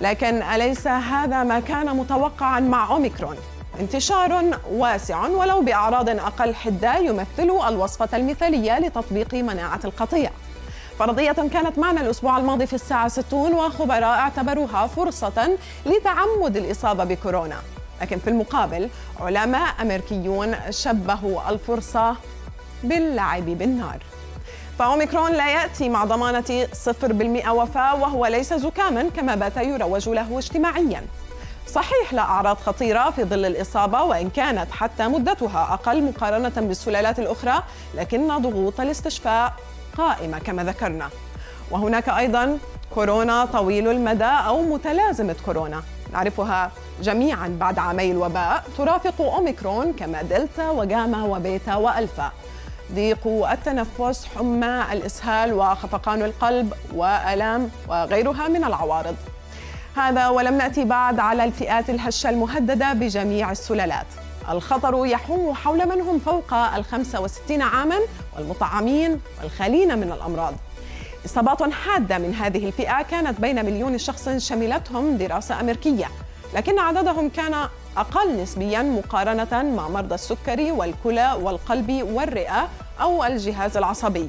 لكن أليس هذا ما كان متوقعا مع أوميكرون؟ انتشار واسع ولو بأعراض أقل حدة يمثل الوصفة المثالية لتطبيق مناعة القطيع. فرضية كانت معنا الأسبوع الماضي في الساعة 60 وخبراء اعتبروها فرصة لتعمد الإصابة بكورونا. لكن في المقابل علماء أمريكيون شبهوا الفرصة باللعب بالنار. فأوميكرون لا يأتي مع ضمانة 0% وفاة وهو ليس زكاما كما بات يروج له اجتماعيا. صحيح لا أعراض خطيرة في ظل الإصابة وإن كانت حتى مدتها أقل مقارنة بالسلالات الأخرى لكن ضغوط الاستشفاء قائمة كما ذكرنا. وهناك أيضا كورونا طويل المدى أو متلازمة كورونا. نعرفها جميعا بعد عامي الوباء ترافق أوميكرون كما دلتا وجاما وبيتا وألفا. ضيق التنفس حمى الإسهال وخفقان القلب وألام وغيرها من العوارض. هذا ولم نأتي بعد على الفئات الهشة المهددة بجميع السلالات. الخطر يحوم حول من هم فوق ال 65 عاما والمطعمين والخالين من الأمراض. إصابات حادة من هذه الفئة كانت بين مليون شخص شملتهم دراسة أمريكية لكن عددهم كان أقل نسبيا مقارنة مع مرضى السكري والكلى والقلب والرئة أو الجهاز العصبي.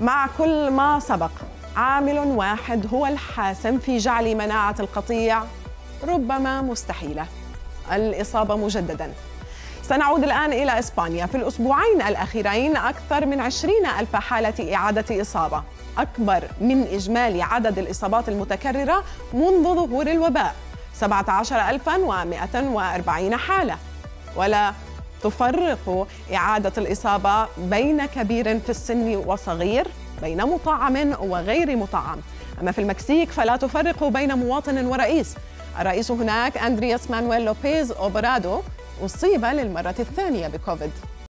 مع كل ما سبق عامل واحد هو الحاسم في جعل مناعة القطيع. ربما مستحيلة. الإصابة مجددا. سنعود الآن إلى إسبانيا. في الأسبوعين الأخيرين أكثر من عشرين ألف حالة إعادة إصابة. أكبر من إجمالي عدد الإصابات المتكررة منذ ظهور الوباء. 17140 حالة. ولا تفرق إعادة الإصابة بين كبير في السن وصغير بين مطعم وغير مطعم. أما في المكسيك فلا تفرق بين مواطن ورئيس. الرئيس هناك أندريس مانويل لوبيز أوبرادور أصيب للمرة الثانية بكوفيد.